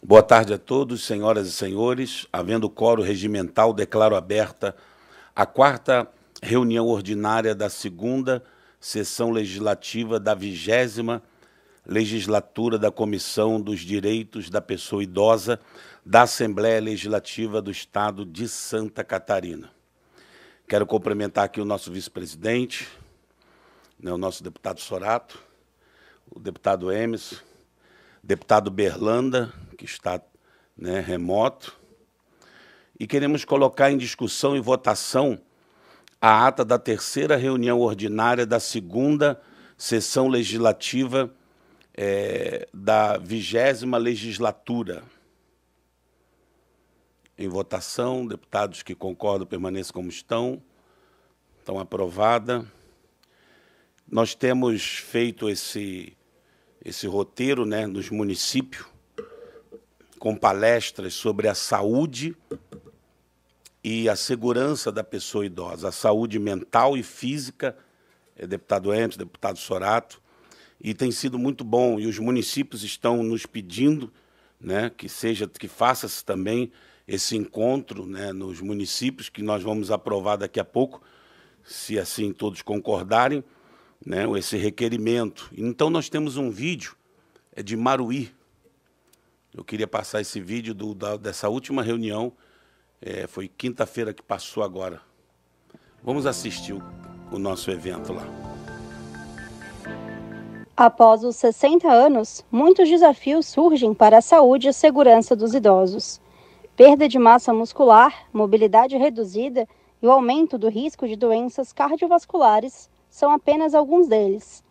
Boa tarde a todos, senhoras e senhores. Havendo coro regimental, declaro aberta a quarta reunião ordinária da segunda sessão legislativa da vigésima legislatura da Comissão dos Direitos da Pessoa Idosa da Assembleia Legislativa do Estado de Santa Catarina. Quero cumprimentar aqui o nosso vice-presidente, né, o nosso deputado Sorato, o deputado Emerson, deputado Berlanda, que está né, remoto, e queremos colocar em discussão e votação a ata da terceira reunião ordinária da segunda sessão legislativa é, da vigésima legislatura. Em votação, deputados que concordam permaneçam como estão. Estão aprovada. Nós temos feito esse, esse roteiro né, nos municípios, com palestras sobre a saúde e a segurança da pessoa idosa, a saúde mental e física, é, deputado Entes, deputado Sorato, e tem sido muito bom. E os municípios estão nos pedindo né, que seja, que faça-se também esse encontro né, nos municípios, que nós vamos aprovar daqui a pouco, se assim todos concordarem, né, esse requerimento. Então nós temos um vídeo é de Maruí. Eu queria passar esse vídeo do, da, dessa última reunião é, foi quinta-feira que passou agora. Vamos assistir o, o nosso evento lá. Após os 60 anos, muitos desafios surgem para a saúde e segurança dos idosos. Perda de massa muscular, mobilidade reduzida e o aumento do risco de doenças cardiovasculares são apenas alguns deles.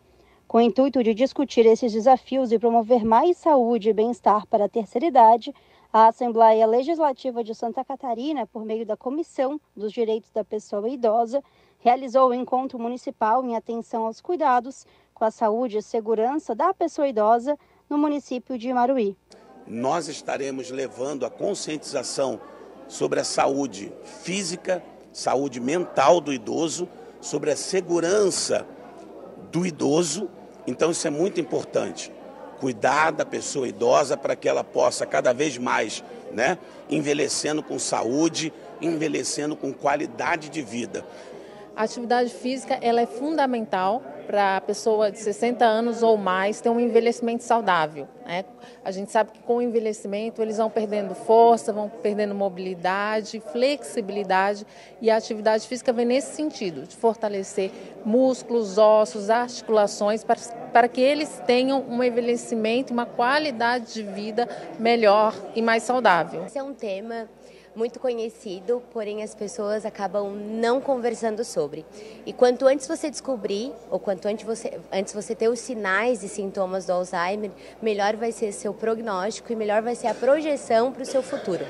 Com o intuito de discutir esses desafios e promover mais saúde e bem-estar para a terceira idade, a Assembleia Legislativa de Santa Catarina, por meio da Comissão dos Direitos da Pessoa Idosa, realizou o encontro municipal em atenção aos cuidados com a saúde e segurança da pessoa idosa no município de Maruí. Nós estaremos levando a conscientização sobre a saúde física, saúde mental do idoso, sobre a segurança do idoso. Então, isso é muito importante cuidar da pessoa idosa para que ela possa cada vez mais, né, envelhecendo com saúde, envelhecendo com qualidade de vida. A atividade física ela é fundamental para a pessoa de 60 anos ou mais ter um envelhecimento saudável. Né? A gente sabe que com o envelhecimento eles vão perdendo força, vão perdendo mobilidade, flexibilidade e a atividade física vem nesse sentido, de fortalecer músculos, ossos, articulações para, para que eles tenham um envelhecimento uma qualidade de vida melhor e mais saudável. Esse é um tema muito conhecido, porém as pessoas acabam não conversando sobre. E quanto antes você descobrir, ou quanto antes você, antes você ter os sinais e sintomas do Alzheimer, melhor vai ser seu prognóstico e melhor vai ser a projeção para o seu futuro.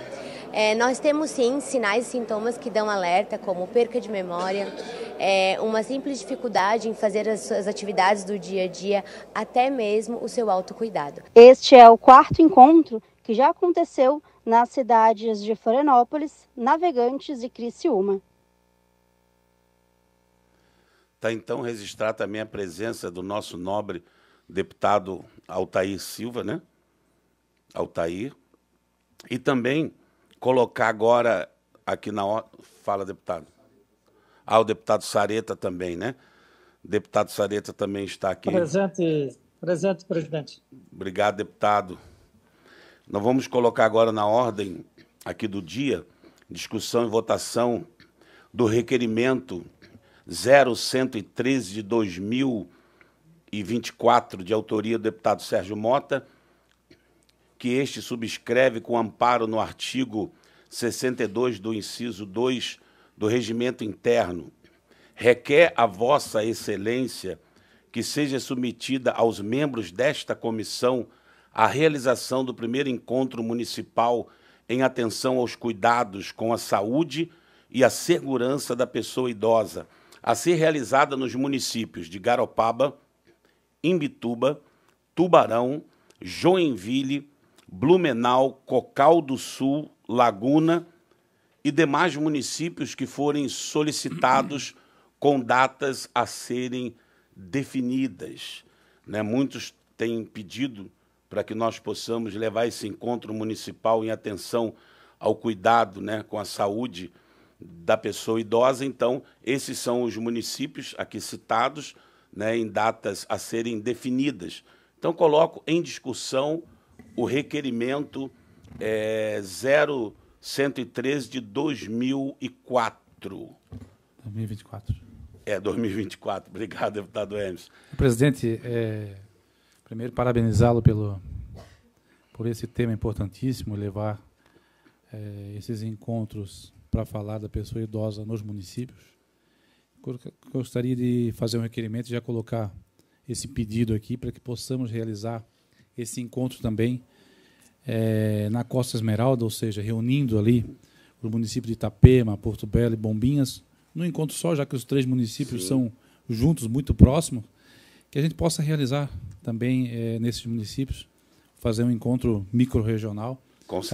É, nós temos sim sinais e sintomas que dão alerta, como perca de memória, é, uma simples dificuldade em fazer as suas atividades do dia a dia, até mesmo o seu autocuidado. Este é o quarto encontro que já aconteceu nas cidades de Florianópolis, Navegantes e Criciúma. Está então registrar também a presença do nosso nobre deputado Altair Silva, né? Altair. E também colocar agora aqui na fala deputado. Ah, o deputado Sareta também, né? O deputado Sareta também está aqui. Presente, presente, presidente. Obrigado, deputado. Nós vamos colocar agora na ordem aqui do dia discussão e votação do requerimento 0113 de 2024, de autoria do deputado Sérgio Mota, que este subscreve com amparo no artigo 62 do inciso 2 do Regimento Interno. Requer a Vossa Excelência que seja submetida aos membros desta comissão a realização do primeiro encontro municipal em atenção aos cuidados com a saúde e a segurança da pessoa idosa, a ser realizada nos municípios de Garopaba, Imbituba, Tubarão, Joinville, Blumenau, Cocal do Sul, Laguna e demais municípios que forem solicitados com datas a serem definidas. Né? Muitos têm pedido para que nós possamos levar esse encontro municipal em atenção ao cuidado né, com a saúde da pessoa idosa. Então, esses são os municípios aqui citados, né, em datas a serem definidas. Então, coloco em discussão o requerimento é, 0113 de 2004. 2024. É, 2024. Obrigado, deputado Hermes. Presidente, é, primeiro parabenizá-lo pelo por esse tema importantíssimo, levar é, esses encontros para falar da pessoa idosa nos municípios. Gostaria de fazer um requerimento e já colocar esse pedido aqui para que possamos realizar esse encontro também é, na Costa Esmeralda, ou seja, reunindo ali o município de Itapema, Porto Belo e Bombinhas, num encontro só, já que os três municípios Sim. são juntos, muito próximos, que a gente possa realizar também é, nesses municípios, fazer um encontro micro-regional,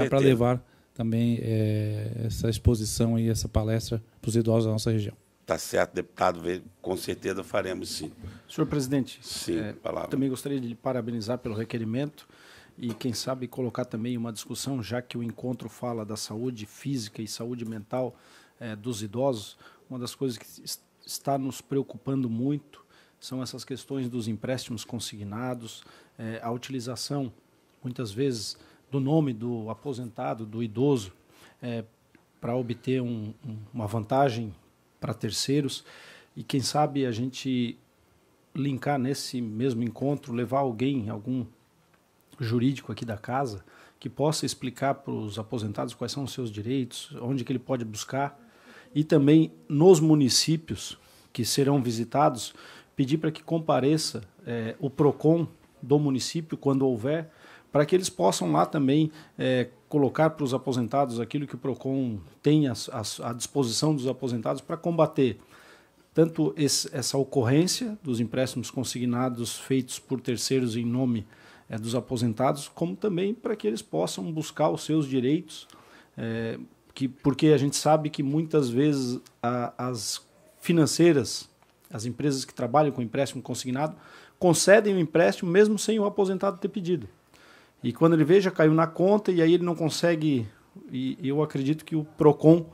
para levar também é, essa exposição e essa palestra para os idosos da nossa região. Tá certo, deputado, com certeza faremos sim. Senhor presidente, sim, é, também gostaria de lhe parabenizar pelo requerimento e, quem sabe, colocar também uma discussão, já que o encontro fala da saúde física e saúde mental é, dos idosos, uma das coisas que está nos preocupando muito são essas questões dos empréstimos consignados, é, a utilização, muitas vezes, do nome do aposentado, do idoso, é, para obter um, um, uma vantagem para terceiros. E quem sabe a gente linkar nesse mesmo encontro, levar alguém, algum jurídico aqui da casa, que possa explicar para os aposentados quais são os seus direitos, onde que ele pode buscar, e também nos municípios que serão visitados, pedir para que compareça é, o PROCON do município, quando houver, para que eles possam lá também é, colocar para os aposentados aquilo que o PROCON tem à disposição dos aposentados para combater tanto esse, essa ocorrência dos empréstimos consignados feitos por terceiros em nome é, dos aposentados, como também para que eles possam buscar os seus direitos, é, que, porque a gente sabe que muitas vezes a, as financeiras, as empresas que trabalham com empréstimo consignado, concedem o empréstimo mesmo sem o aposentado ter pedido. E quando ele vê, já caiu na conta e aí ele não consegue. E eu acredito que o PROCON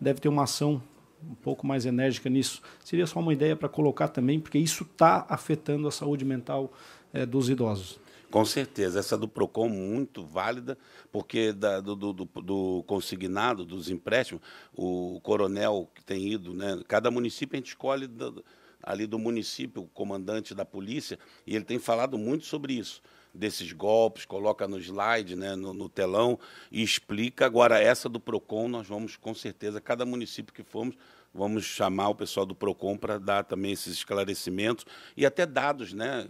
deve ter uma ação um pouco mais enérgica nisso. Seria só uma ideia para colocar também, porque isso está afetando a saúde mental é, dos idosos. Com certeza, essa do PROCON muito válida, porque da, do, do, do, consignado, dos empréstimos, o coronel que tem ido, né, cada município a gente escolhe do, ali do município, o comandante da polícia, e ele tem falado muito sobre isso desses golpes, coloca no slide, né, no, no, telão e explica. Agora, essa do PROCON, nós vamos, com certeza, cada município que formos, vamos chamar o pessoal do PROCON para dar também esses esclarecimentos e até dados, né,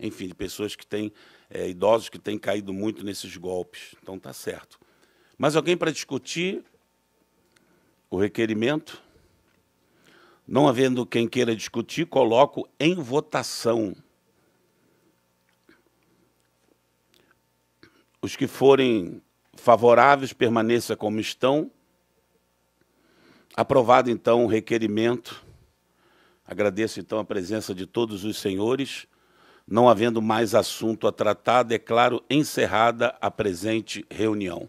enfim, de pessoas que têm, é, idosos que têm caído muito nesses golpes. Então, tá certo. Mais alguém para discutir o requerimento? Não havendo quem queira discutir, coloco em votação. Os que forem favoráveis, permaneça como estão. Aprovado, então, o requerimento. Agradeço, então, a presença de todos os senhores. Não havendo mais assunto a tratar, declaro encerrada a presente reunião.